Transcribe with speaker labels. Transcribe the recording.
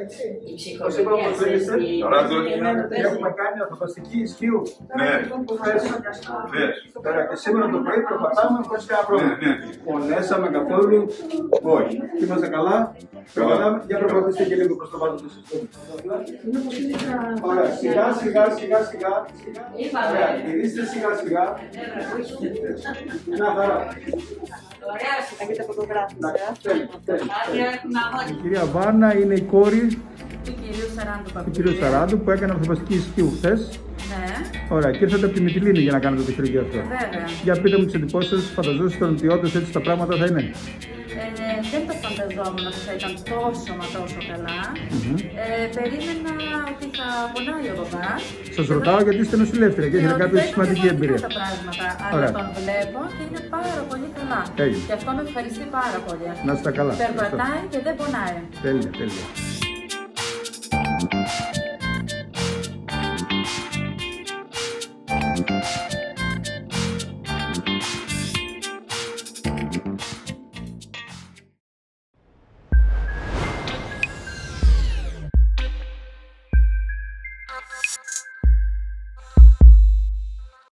Speaker 1: Πάμε.
Speaker 2: Η
Speaker 1: Πώς είπαμε,
Speaker 2: ψυχολογία
Speaker 1: πώς λέγεσαι;
Speaker 2: σε
Speaker 1: Έχουμε κάνει ανθρωπαστική ισχύου.
Speaker 3: Ναι.
Speaker 1: Χθες.
Speaker 3: Χθες.
Speaker 1: Πέρα και σήμερα το πρωί προπατάμε χωρίς κανένα πρόβλημα.
Speaker 3: Ναι, ναι.
Speaker 1: Πονέσαμε καθόλου. Όχι. Είμαστε καλά.
Speaker 3: Καλά.
Speaker 1: Προχωράμε. Για προπατήστε και λίγο προς το βάθος του συστήματος. Ωραία. Σιγά, σιγά, σιγά, σιγά.
Speaker 2: Είπαμε.
Speaker 1: Ωραία. Γυρίστε σιγά, σιγά. Μια χαρά.
Speaker 2: Ωραία σου.
Speaker 4: Έχετε φωτογράφηση,
Speaker 1: Εντάξει,
Speaker 4: ε.
Speaker 1: τέλεια, τέλεια.
Speaker 2: Άδεια έχουν αγόρι
Speaker 1: Η κυρία Βάνα είναι η κόρη
Speaker 2: του κυρίου Σαράντου
Speaker 1: του
Speaker 2: Παπαδίου.
Speaker 1: κυρίου Σαράντου που έκανε ανθρωπαστική ισχύου χθες.
Speaker 2: Ναι,
Speaker 1: Ωραία, και ήρθατε από τη Μυτιλίνη για να κάνετε το χειρουργείο αυτό.
Speaker 2: βέβαια.
Speaker 1: Για πείτε μου τις εντυπώσεις σας, φανταζόσαστε ότι όντως έτσι τα πράγματα θα είναι.
Speaker 2: Ε, δεν το φανταζόμουν ότι θα ήταν τόσο μα τόσο καλά. Ε, περίμενα ότι θα πονάει ο μπαμπάς.
Speaker 1: Σας ρωτάω γιατί είστε νοσηλεύτρια και ε,
Speaker 2: έχετε
Speaker 1: κάποια σημαντική εμπειρία.
Speaker 2: τα πράγματα, αλλά τον βλέπω και είναι πάρα πολύ καλά.
Speaker 1: Τέλεια.
Speaker 2: Και αυτό με ευχαριστεί πάρα πολύ.
Speaker 1: Να είστε καλά.
Speaker 2: Περπατάει και δεν πονάει.
Speaker 1: Τέλεια, τέλεια.